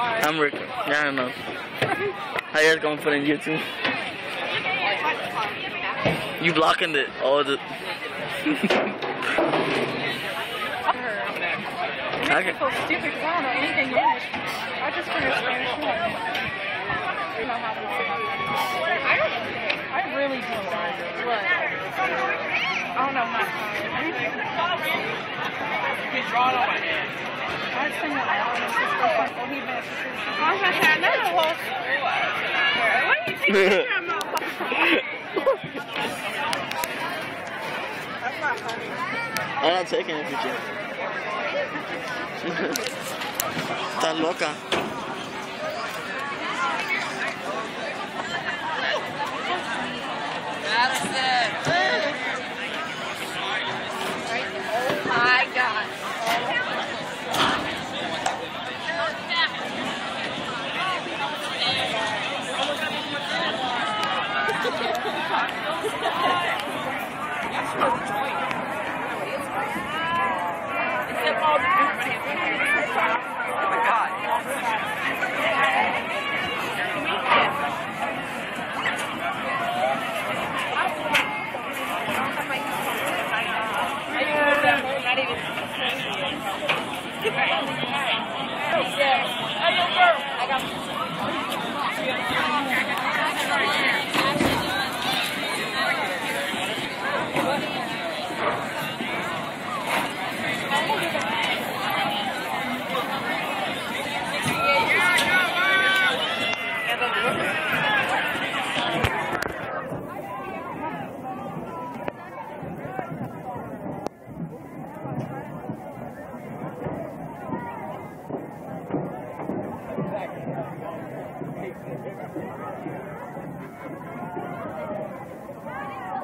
I'm recording. I'm recording. Yeah, I don't know. How are you guys gonna put in YouTube? You blocking it? Oh, the. okay. so stupid because I don't know anything English. I just finished Spanish one. I know how to I don't. I. What? I don't know how to. Get drawn on my hand. I just think that I don't know. It's so fun. He meant to say I was gonna say, I know the whole What do you think you're talking about? That's not funny. I'm not taking a picture. Está loca.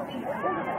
Oh